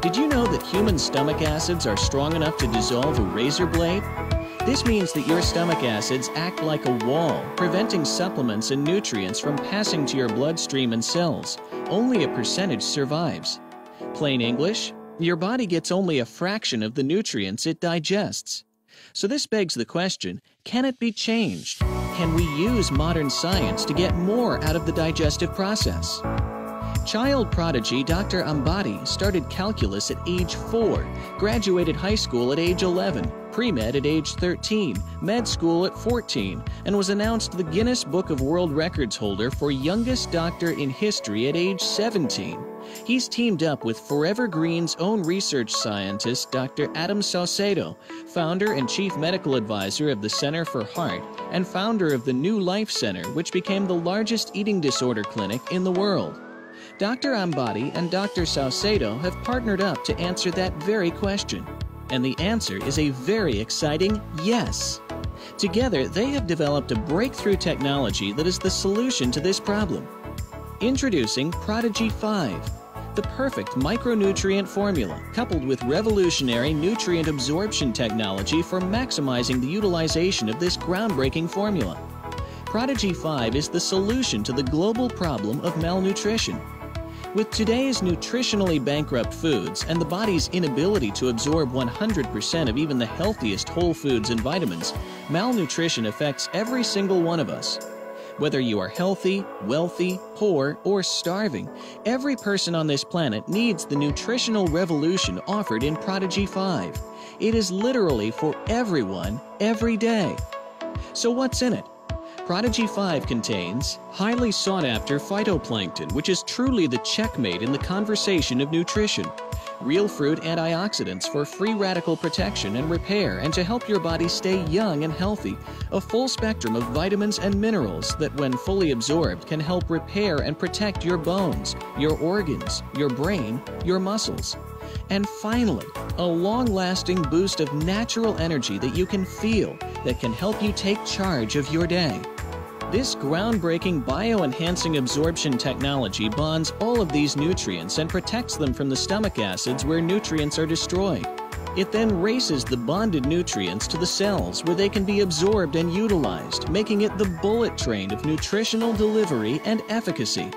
Did you know that human stomach acids are strong enough to dissolve a razor blade? This means that your stomach acids act like a wall, preventing supplements and nutrients from passing to your bloodstream and cells. Only a percentage survives. Plain English, your body gets only a fraction of the nutrients it digests. So this begs the question, can it be changed? Can we use modern science to get more out of the digestive process? Child prodigy Dr. Ambati started calculus at age 4, graduated high school at age 11, pre-med at age 13, med school at 14, and was announced the Guinness Book of World Records holder for youngest doctor in history at age 17. He's teamed up with ForeverGreen's own research scientist, Dr. Adam Saucedo, founder and chief medical advisor of the Center for Heart, and founder of the New Life Center, which became the largest eating disorder clinic in the world. Dr. Ambati and Dr. Saucedo have partnered up to answer that very question. And the answer is a very exciting yes. Together, they have developed a breakthrough technology that is the solution to this problem. Introducing Prodigy 5, the perfect micronutrient formula coupled with revolutionary nutrient absorption technology for maximizing the utilization of this groundbreaking formula. Prodigy 5 is the solution to the global problem of malnutrition with today's nutritionally bankrupt foods and the body's inability to absorb 100% of even the healthiest whole foods and vitamins, malnutrition affects every single one of us. Whether you are healthy, wealthy, poor, or starving, every person on this planet needs the nutritional revolution offered in Prodigy 5. It is literally for everyone, every day. So, what's in it? Prodigy 5 contains highly sought after phytoplankton, which is truly the checkmate in the conversation of nutrition. Real fruit antioxidants for free radical protection and repair and to help your body stay young and healthy. A full spectrum of vitamins and minerals that, when fully absorbed, can help repair and protect your bones, your organs, your brain, your muscles. And finally, a long lasting boost of natural energy that you can feel that can help you take charge of your day. This groundbreaking bioenhancing absorption technology bonds all of these nutrients and protects them from the stomach acids where nutrients are destroyed. It then races the bonded nutrients to the cells where they can be absorbed and utilized, making it the bullet train of nutritional delivery and efficacy.